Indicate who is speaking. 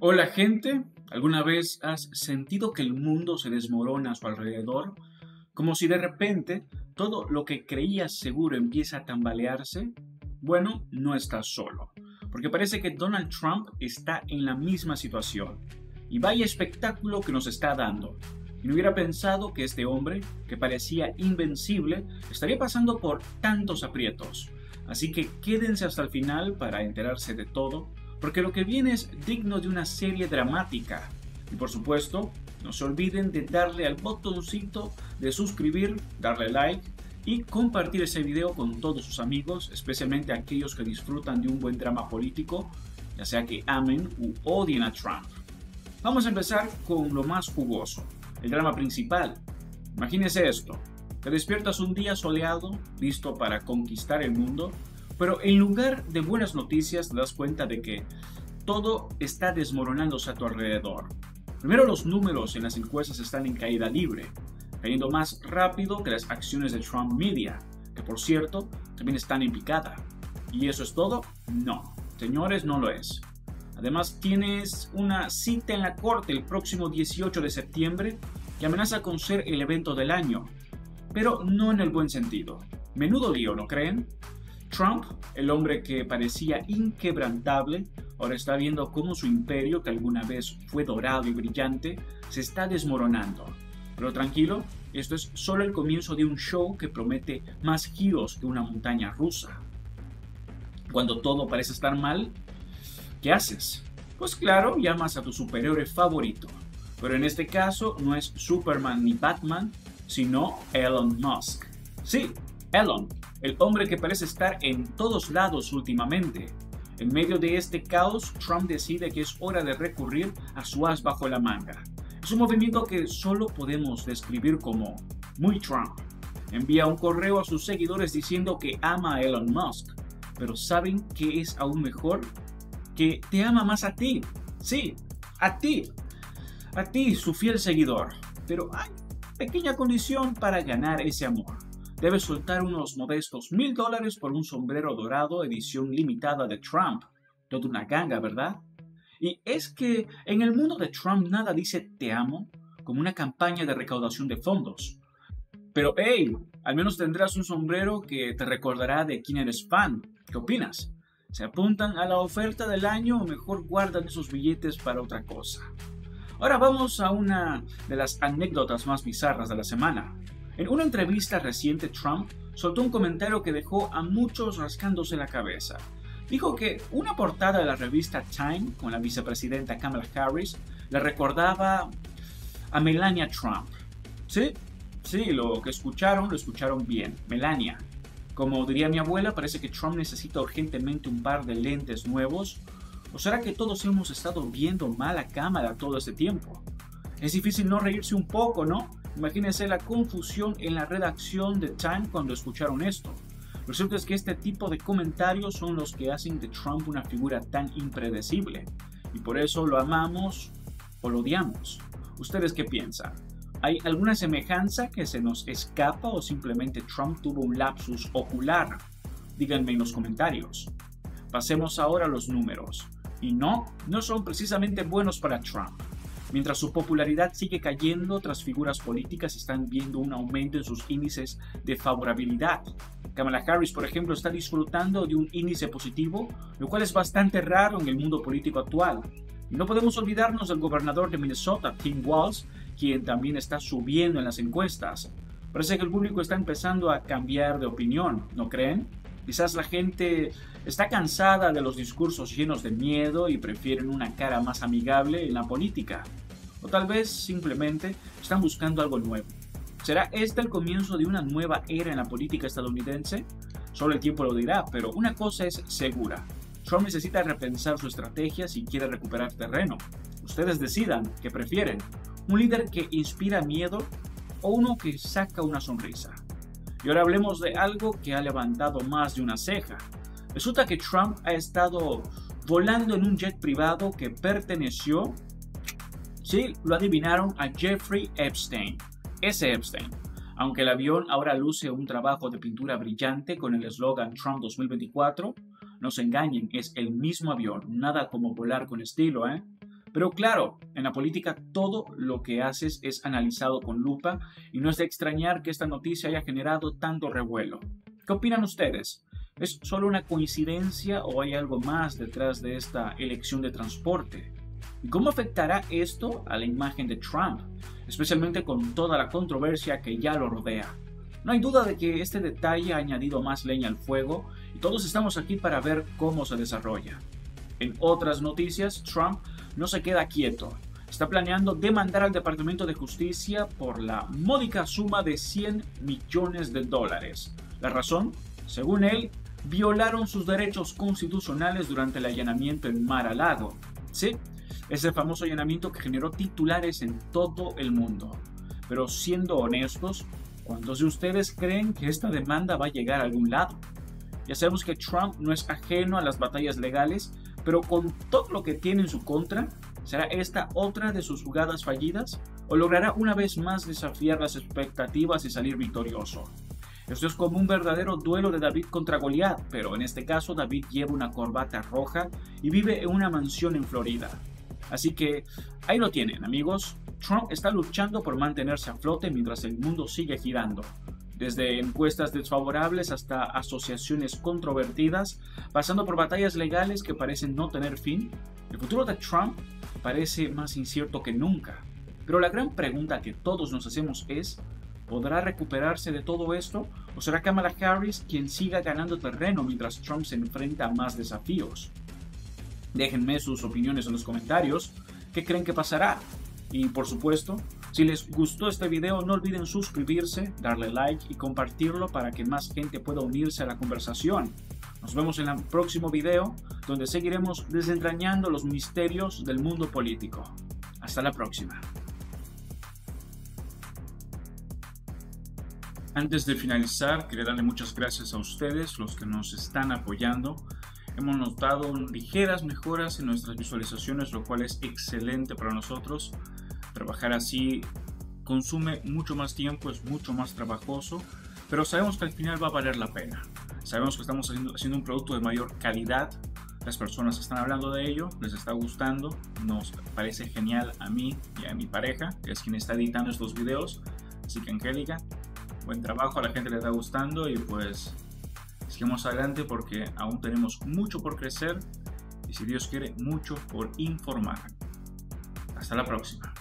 Speaker 1: Hola gente, ¿alguna vez has sentido que el mundo se desmorona a su alrededor? Como si de repente todo lo que creías seguro empieza a tambalearse? Bueno, no estás solo, porque parece que Donald Trump está en la misma situación. Y vaya espectáculo que nos está dando. Y no hubiera pensado que este hombre, que parecía invencible, estaría pasando por tantos aprietos. Así que quédense hasta el final para enterarse de todo porque lo que viene es digno de una serie dramática. Y por supuesto, no se olviden de darle al botoncito de suscribir, darle like y compartir ese video con todos sus amigos, especialmente aquellos que disfrutan de un buen drama político, ya sea que amen u odien a Trump. Vamos a empezar con lo más jugoso, el drama principal. Imagínese esto, te despiertas un día soleado, listo para conquistar el mundo, pero en lugar de buenas noticias te das cuenta de que todo está desmoronándose a tu alrededor. Primero los números en las encuestas están en caída libre, cayendo más rápido que las acciones de Trump Media, que por cierto también están en picada. ¿Y eso es todo? No, señores, no lo es. Además tienes una cita en la corte el próximo 18 de septiembre que amenaza con ser el evento del año, pero no en el buen sentido. Menudo lío, ¿no creen? Trump, el hombre que parecía inquebrantable, ahora está viendo cómo su imperio, que alguna vez fue dorado y brillante, se está desmoronando. Pero tranquilo, esto es solo el comienzo de un show que promete más giros que una montaña rusa. Cuando todo parece estar mal, ¿qué haces? Pues claro, llamas a tu superhéroe favorito. Pero en este caso no es Superman ni Batman, sino Elon Musk. Sí, Elon, el hombre que parece estar en todos lados últimamente. En medio de este caos, Trump decide que es hora de recurrir a su as bajo la manga. Es un movimiento que solo podemos describir como muy Trump. Envía un correo a sus seguidores diciendo que ama a Elon Musk, pero ¿saben qué es aún mejor? Que te ama más a ti. Sí, a ti. A ti, su fiel seguidor. Pero hay pequeña condición para ganar ese amor debe soltar unos modestos mil dólares por un sombrero dorado edición limitada de Trump. Toda una ganga, ¿verdad? Y es que en el mundo de Trump nada dice te amo como una campaña de recaudación de fondos. Pero hey, al menos tendrás un sombrero que te recordará de quién eres fan. ¿Qué opinas? ¿Se apuntan a la oferta del año o mejor guardan esos billetes para otra cosa? Ahora vamos a una de las anécdotas más bizarras de la semana. En una entrevista reciente, Trump soltó un comentario que dejó a muchos rascándose la cabeza. Dijo que una portada de la revista Time con la vicepresidenta Kamala Harris le recordaba a Melania Trump. Sí, sí, lo que escucharon, lo escucharon bien. Melania. Como diría mi abuela, parece que Trump necesita urgentemente un par de lentes nuevos. ¿O será que todos hemos estado viendo mal a Kamala todo este tiempo? Es difícil no reírse un poco, ¿no? Imagínense la confusión en la redacción de Time cuando escucharon esto. Lo cierto es que este tipo de comentarios son los que hacen de Trump una figura tan impredecible. Y por eso lo amamos o lo odiamos. ¿Ustedes qué piensan? ¿Hay alguna semejanza que se nos escapa o simplemente Trump tuvo un lapsus ocular? Díganme en los comentarios. Pasemos ahora a los números. Y no, no son precisamente buenos para Trump. Mientras su popularidad sigue cayendo, otras figuras políticas están viendo un aumento en sus índices de favorabilidad. Kamala Harris, por ejemplo, está disfrutando de un índice positivo, lo cual es bastante raro en el mundo político actual. No podemos olvidarnos del gobernador de Minnesota, Tim Walz, quien también está subiendo en las encuestas. Parece que el público está empezando a cambiar de opinión, ¿no creen? Quizás la gente está cansada de los discursos llenos de miedo y prefieren una cara más amigable en la política. O tal vez simplemente están buscando algo nuevo. ¿Será este el comienzo de una nueva era en la política estadounidense? Solo el tiempo lo dirá, pero una cosa es segura. Trump necesita repensar su estrategia si quiere recuperar terreno. Ustedes decidan qué prefieren. Un líder que inspira miedo o uno que saca una sonrisa. Y ahora hablemos de algo que ha levantado más de una ceja. Resulta que Trump ha estado volando en un jet privado que perteneció, sí, lo adivinaron a Jeffrey Epstein, ese Epstein. Aunque el avión ahora luce un trabajo de pintura brillante con el eslogan Trump 2024, no se engañen, es el mismo avión, nada como volar con estilo, ¿eh? Pero claro, en la política todo lo que haces es analizado con lupa y no es de extrañar que esta noticia haya generado tanto revuelo. ¿Qué opinan ustedes? ¿Es solo una coincidencia o hay algo más detrás de esta elección de transporte? ¿Y cómo afectará esto a la imagen de Trump, especialmente con toda la controversia que ya lo rodea? No hay duda de que este detalle ha añadido más leña al fuego y todos estamos aquí para ver cómo se desarrolla. En otras noticias, Trump no se queda quieto. Está planeando demandar al Departamento de Justicia por la módica suma de 100 millones de dólares. La razón, según él, violaron sus derechos constitucionales durante el allanamiento en Mar-a-Lago. Sí, ese famoso allanamiento que generó titulares en todo el mundo. Pero siendo honestos, ¿cuántos de ustedes creen que esta demanda va a llegar a algún lado? Ya sabemos que Trump no es ajeno a las batallas legales pero con todo lo que tiene en su contra, ¿será esta otra de sus jugadas fallidas? ¿O logrará una vez más desafiar las expectativas y salir victorioso? Esto es como un verdadero duelo de David contra Goliat, pero en este caso David lleva una corbata roja y vive en una mansión en Florida. Así que ahí lo tienen amigos, Trump está luchando por mantenerse a flote mientras el mundo sigue girando desde encuestas desfavorables hasta asociaciones controvertidas, pasando por batallas legales que parecen no tener fin, el futuro de Trump parece más incierto que nunca. Pero la gran pregunta que todos nos hacemos es, ¿podrá recuperarse de todo esto? ¿O será Kamala Harris quien siga ganando terreno mientras Trump se enfrenta a más desafíos? Déjenme sus opiniones en los comentarios. ¿Qué creen que pasará? Y por supuesto, si les gustó este video no olviden suscribirse, darle like y compartirlo para que más gente pueda unirse a la conversación. Nos vemos en el próximo video donde seguiremos desentrañando los misterios del mundo político. Hasta la próxima. Antes de finalizar, quería darle muchas gracias a ustedes, los que nos están apoyando. Hemos notado ligeras mejoras en nuestras visualizaciones, lo cual es excelente para nosotros. Trabajar así consume mucho más tiempo, es mucho más trabajoso, pero sabemos que al final va a valer la pena. Sabemos que estamos haciendo, haciendo un producto de mayor calidad, las personas están hablando de ello, les está gustando, nos parece genial a mí y a mi pareja, que es quien está editando estos videos. Así que Angélica, buen trabajo, a la gente le está gustando y pues sigamos adelante porque aún tenemos mucho por crecer y si Dios quiere, mucho por informar. Hasta la próxima.